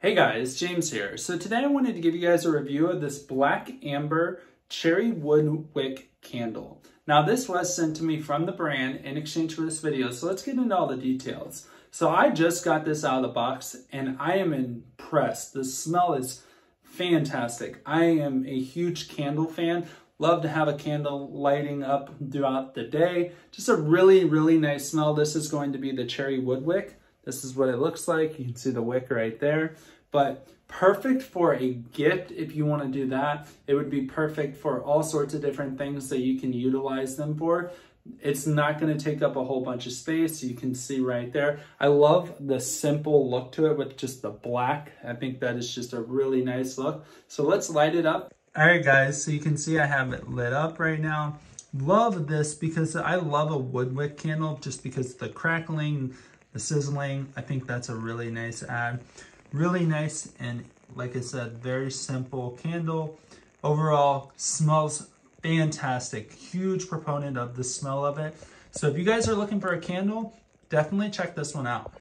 Hey guys, James here. So today I wanted to give you guys a review of this Black Amber Cherry Wood Wick candle. Now this was sent to me from the brand in exchange for this video, so let's get into all the details. So I just got this out of the box and I am impressed. The smell is fantastic. I am a huge candle fan. Love to have a candle lighting up throughout the day. Just a really, really nice smell. This is going to be the Cherry Wood Wick. This is what it looks like. You can see the wick right there, but perfect for a gift if you want to do that. It would be perfect for all sorts of different things that you can utilize them for. It's not going to take up a whole bunch of space. You can see right there. I love the simple look to it with just the black. I think that is just a really nice look. So let's light it up. All right, guys, so you can see I have it lit up right now. Love this because I love a wood wick candle just because the crackling, the sizzling, I think that's a really nice add. Really nice and like I said, very simple candle. Overall, smells fantastic. Huge proponent of the smell of it. So if you guys are looking for a candle, definitely check this one out.